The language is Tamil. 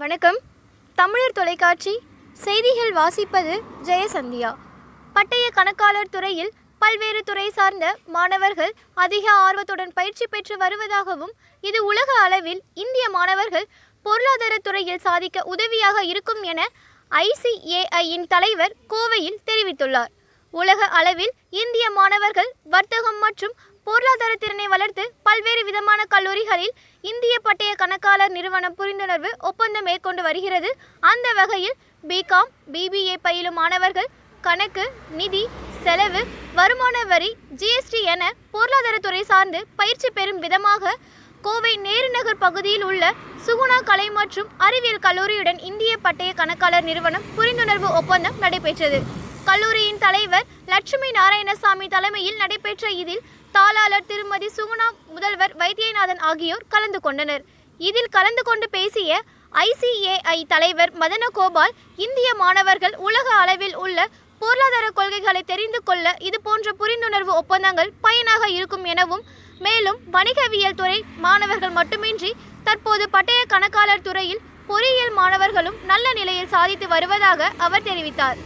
வணக்கம். தமிழர் தொலைக்காட்சி செய்திகள் வாசிப்பது ஜெயசந்தியா. பட்டய கணக்காளர் துறையில் பல்வேறு துறை சார்ந்த மாணவர்கள் அதிக ஆர்வத்துடன் பயிற்சி பெற்று வருவதாகவும் இது உலக அளவில் இந்திய மாணவர்கள் பொருளாதார துறையில் சாதிக்க உதவியாக இருக்கும் என ஐசிஏஐயின் தலைவர் கோவையில் தெரிவித்துள்ளார். உலக அளவில் இந்திய மாணவர்கள் வர்த்தகம் மற்றும் பொருளாதார திறனை வளர்த்து பல்வேறு கல்லூரிகளில் இந்திய பட்டய கணக்காளர் நிறுவனம் புரிந்துணர்வு ஒப்பந்தம் மேற்கொண்டு வருகிறது. அந்த வகையில் பிகாம் பிபிஏ பயிலும் மாணவர்கள் கணக்கு நிதி செலவு வருமான வரி ஜிஎஸ்டி என பொருளாதாரத்துறை சார்ந்து பயிற்சி பெறும் விதமாக கோவை நேரு நகர் பகுதியில் உள்ள சுகுணா கலை மற்றும் அறிவியல் கல்லூரியுடன் இந்திய பட்டய கணக்காளர் நிறுவனம் புரிந்துணர்வு ஒப்பந்தம் நடைபெற்றது. கல்லூரியின் தலைவர் லட்சுமி நாராயணசாமி தலைமையில் நடைபெற்ற இதில் தாளாளர் திருமதி சுகுணா முதல்வர் வைத்தியநாதன் ஆகியோர் கலந்து கொண்டனர். இதில் கலந்து கொண்டு பேசிய ஐசிஏஐ தலைவர் மதனகோபால் இந்திய மாணவர்கள் உலக அளவில் உள்ள பொருளாதார கொள்கைகளை தெரிந்து கொள்ள இது போன்ற புரிந்துணர்வு ஒப்பந்தங்கள் பயனாக இருக்கும் எனவும் மேலும் வணிகவியல் துறை மாணவர்கள் மட்டுமின்றி தற்போது பட்டய கணக்காளர் துறையில் பொறியியல் மாணவர்களும் நல்ல நிலையில் சாதித்து வருவதாக அவர் தெரிவித்தார்.